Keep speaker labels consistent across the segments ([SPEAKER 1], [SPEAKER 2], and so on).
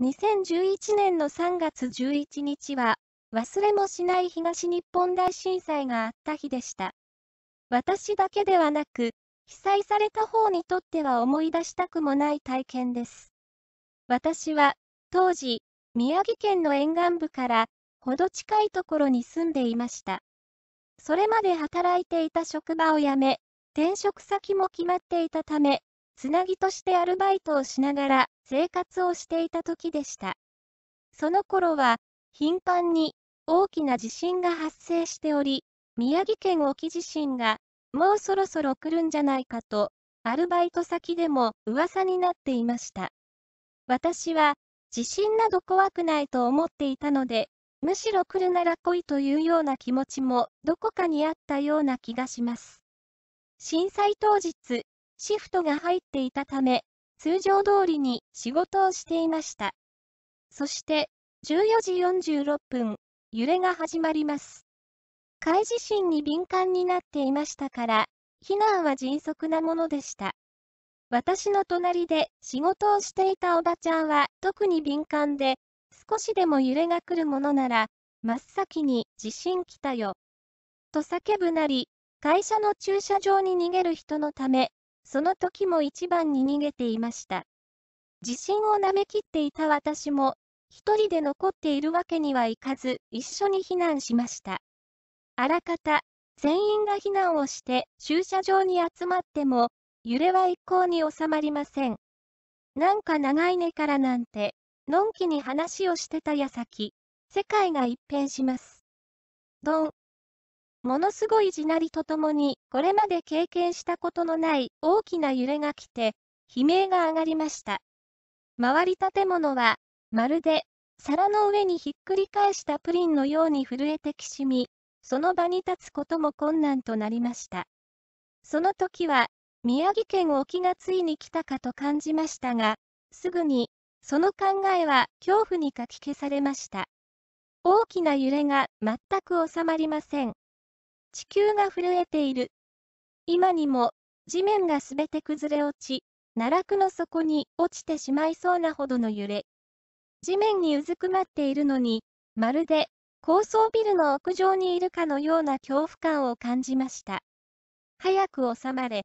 [SPEAKER 1] 2011年の3月11日は、忘れもしない東日本大震災があった日でした。私だけではなく、被災された方にとっては思い出したくもない体験です。私は、当時、宮城県の沿岸部から、ほど近いところに住んでいました。それまで働いていた職場を辞め、転職先も決まっていたため、つなぎとしてアルバイトをしながら生活をしていた時でした。その頃は、頻繁に大きな地震が発生しており、宮城県沖地震がもうそろそろ来るんじゃないかと、アルバイト先でも噂になっていました。私は、地震など怖くないと思っていたので、むしろ来るなら来いというような気持ちもどこかにあったような気がします。震災当日、シフトが入っていたため、通常通りに仕事をしていました。そして、14時46分、揺れが始まります。海地震に敏感になっていましたから、避難は迅速なものでした。私の隣で仕事をしていたおばちゃんは特に敏感で、少しでも揺れが来るものなら、真っ先に地震来たよ。と叫ぶなり、会社の駐車場に逃げる人のため、その時も一番に逃げていました。地震を舐めきっていた私も、一人で残っているわけにはいかず、一緒に避難しました。あらかた、全員が避難をして駐車場に集まっても、揺れは一向に収まりません。なんか長いねからなんて、のんきに話をしてた矢先、世界が一変します。ドン。ものすごい地鳴りとともに、これまで経験したことのない大きな揺れが来て、悲鳴が上がりました。周り建物は、まるで、皿の上にひっくり返したプリンのように震えてきしみ、その場に立つことも困難となりました。その時は、宮城県沖がついに来たかと感じましたが、すぐに、その考えは恐怖にかき消されました。大きな揺れが全く収まりません。地球が震えている。今にも、地面がすべて崩れ落ち、奈落の底に落ちてしまいそうなほどの揺れ。地面にうずくまっているのに、まるで高層ビルの屋上にいるかのような恐怖感を感じました。早く収まれ。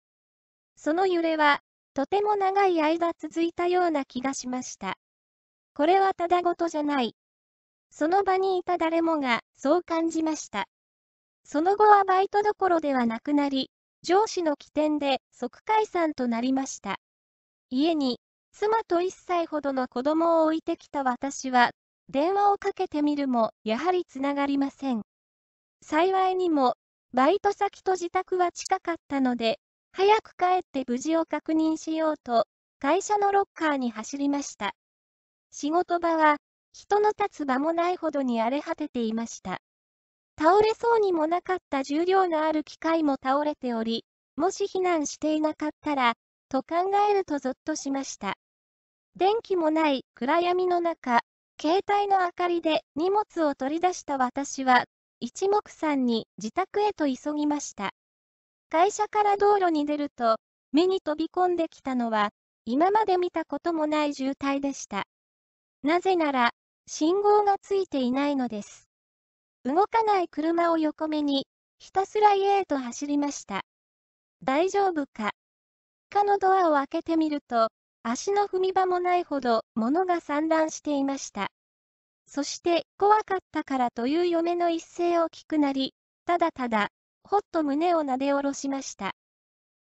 [SPEAKER 1] その揺れは、とても長い間続いたような気がしました。これはただごとじゃない。その場にいた誰もがそう感じました。その後はバイトどころではなくなり、上司の起点で即解散となりました。家に妻と1歳ほどの子供を置いてきた私は電話をかけてみるも、やはりつながりません。幸いにも、バイト先と自宅は近かったので、早く帰って無事を確認しようと、会社のロッカーに走りました。仕事場は、人の立つ場もないほどに荒れ果てていました。倒れそうにもなかった重量のある機械も倒れており、もし避難していなかったら、と考えるとぞっとしました。電気もない暗闇の中、携帯の明かりで荷物を取り出した私は、一目散に自宅へと急ぎました。会社から道路に出ると、目に飛び込んできたのは、今まで見たこともない渋滞でした。なぜなら、信号がついていないのです。動かない車を横目に、ひたすら家へと走りました。大丈夫か？かのドアを開けてみると、足の踏み場もないほど物が散乱していました。そして怖かったからという嫁の一声を聞くなり、ただただ、ほっと胸をなで下ろしました。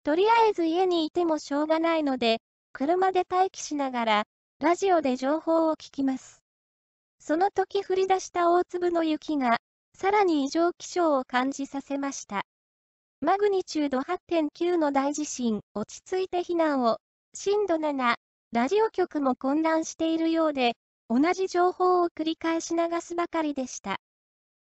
[SPEAKER 1] とりあえず家にいてもしょうがないので、車で待機しながら、ラジオで情報を聞きます。その時降り出した大粒の雪が、さらに異常気象を感じさせました。マグニチュード8.9の大地震、落ち着いて避難を、震度7、ラジオ局も混乱しているようで、同じ情報を繰り返し流すばかりでした。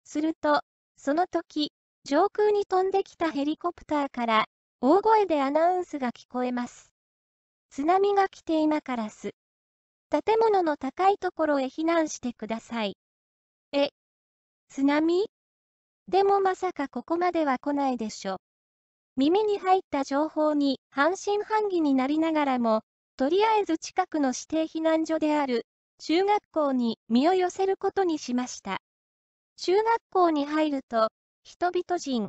[SPEAKER 1] すると、その時、上空に飛んできたヘリコプターから、大声でアナウンスが聞こえます。津波が来て今からす。建物の高いところへ避難してください。え、津波でもまさかここまでは来ないでしょ。耳に入った情報に半信半疑になりながらも、とりあえず近くの指定避難所である中学校に身を寄せることにしました。中学校に入ると、人々人、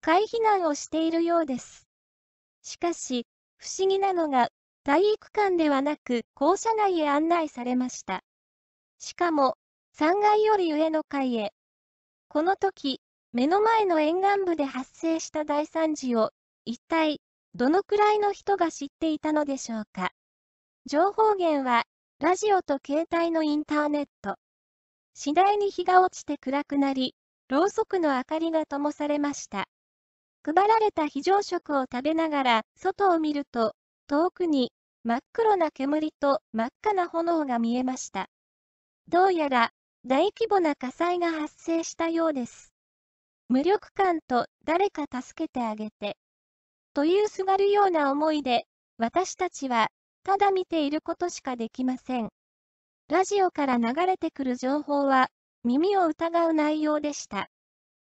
[SPEAKER 1] 会避難をしているようです。しかし、不思議なのが、体育館ではなく校舎内へ案内されました。しかも、3階より上の階へ。この時、目の前の沿岸部で発生した大惨事を、一体、どのくらいの人が知っていたのでしょうか。情報源は、ラジオと携帯のインターネット。次第に日が落ちて暗くなり、ろうそくの明かりが灯されました。配られた非常食を食べながら外を見ると、遠くに真っ黒な煙と真っ赤な炎が見えました。どうやら大規模な火災が発生したようです。無力感と誰か助けてあげて。というすがるような思いで、私たちはただ見ていることしかできません。ラジオから流れてくる情報は耳を疑う内容でした。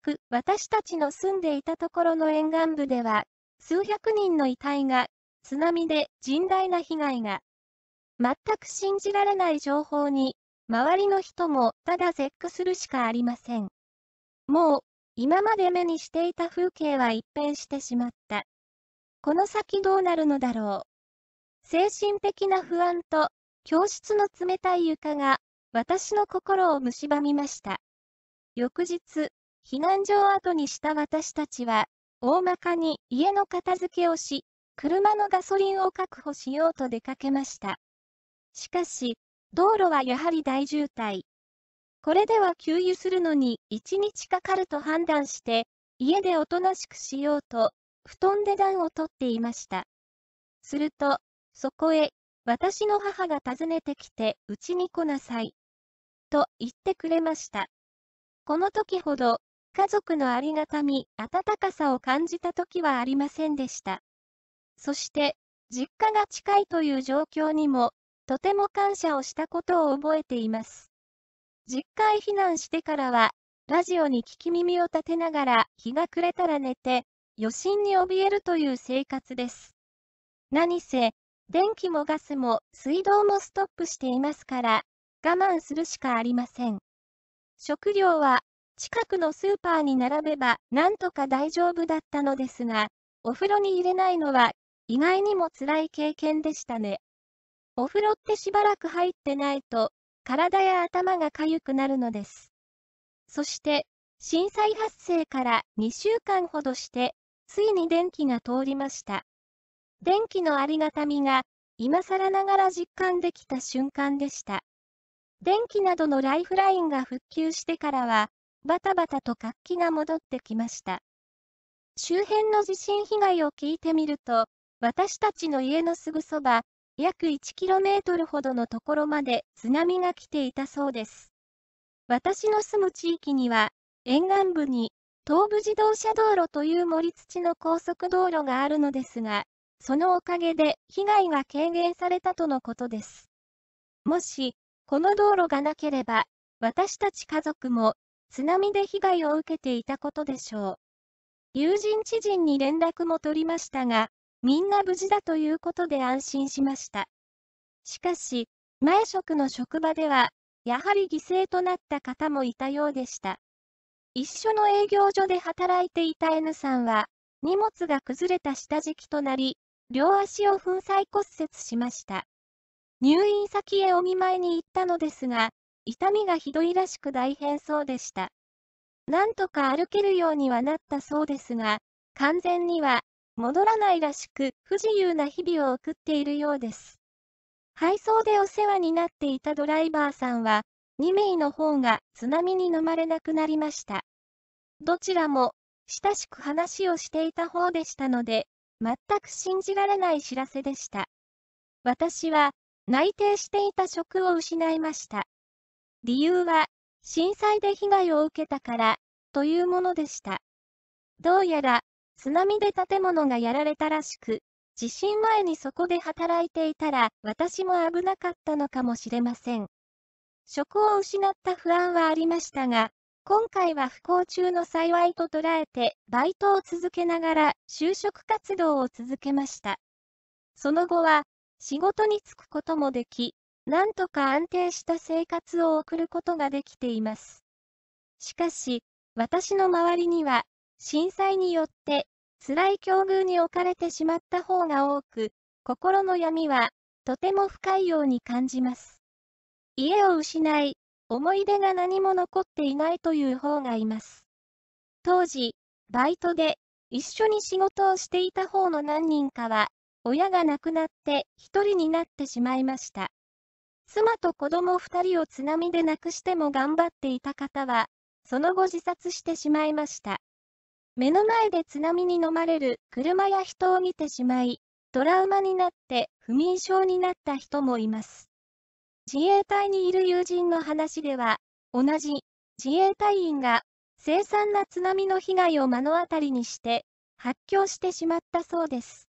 [SPEAKER 1] ふ、私たちの住んでいたところの沿岸部では、数百人の遺体が津波で甚大な被害が。全く信じられない情報に、周りの人もただ絶句するしかありません。もう、今まで目にしていた風景は一変してしまった。この先どうなるのだろう。精神的な不安と、教室の冷たい床が、私の心を蝕みました。翌日、避難所を後にした私たちは、大まかに家の片付けをし、車のガソリンを確保しようと出かけました。しかし、道路はやはり大渋滞。これでは給油するのに1日かかると判断して、家でおとなしくしようと、布団で暖をとっていました。すると、そこへ、私の母が訪ねてきて、うちに来なさい。と言ってくれました。この時ほど、家族のありがたみ、温かさを感じた時はありませんでした。そして、実家が近いという状況にも、とても感謝をしたことを覚えています。実家へ避難してからは、ラジオに聞き耳を立てながら日が暮れたら寝て、余震に怯えるという生活です。何せ、電気もガスも水道もストップしていますから、我慢するしかありません。食料は近くのスーパーに並べばなんとか大丈夫だったのですが、お風呂に入れないのは意外にも辛い経験でしたね。お風呂ってしばらく入ってないと体や頭が痒くなるのです。そして震災発生から2週間ほどしてついに電気が通りました。電気のありがたみが今更ながら実感できた瞬間でした。電気などのライフラインが復旧してからはバタバタと活気が戻ってきました。周辺の地震被害を聞いてみると、私たちの家のすぐそば、約 1km ほどのところまで津波が来ていたそうです。私の住む地域には、沿岸部に東部自動車道路という森土の高速道路があるのですが、そのおかげで被害が軽減されたとのことです。もし、この道路がなければ、私たち家族も津波で被害を受けていたことでしょう。友人知人に連絡も取りましたが、みんな無事だということで安心しました。しかし、前職の職場では、やはり犠牲となった方もいたようでした。一緒の営業所で働いていた N さんは、荷物が崩れた下敷きとなり、両足を粉砕骨折しました。入院先へお見舞いに行ったのですが、痛みがひどいらしく大変そうでした。なんとか歩けるようにはなったそうですが、完全には戻らないらしく不自由な日々を送っているようです。配送でお世話になっていたドライバーさんは、2名の方が津波に飲まれなくなりました。どちらも親しく話をしていた方でしたので、全く信じられない知らせでした。私は内定していた職を失いました。理由は、震災で被害を受けたから、というものでした。どうやら、津波で建物がやられたらしく、地震前にそこで働いていたら、私も危なかったのかもしれません。職を失った不安はありましたが、今回は不幸中の幸いと捉えて、バイトを続けながら就職活動を続けました。その後は、仕事に就くこともでき、なんとか安定した生活を送ることができています。しかし、私の周りには、震災によって辛い境遇に置かれてしまった方が多く、心の闇はとても深いように感じます。家を失い、思い出が何も残っていないという方がいます。当時、バイトで一緒に仕事をしていた方の何人かは、親が亡くなって一人になってしまいました。妻と子供二人を津波で亡くしても頑張っていた方は、その後自殺してしまいました。目の前で津波に飲まれる車や人を見てしまい、トラウマになって不眠症になった人もいます。自衛隊にいる友人の話では、同じ自衛隊員が凄惨な津波の被害を目の当たりにして発狂してしまったそうです。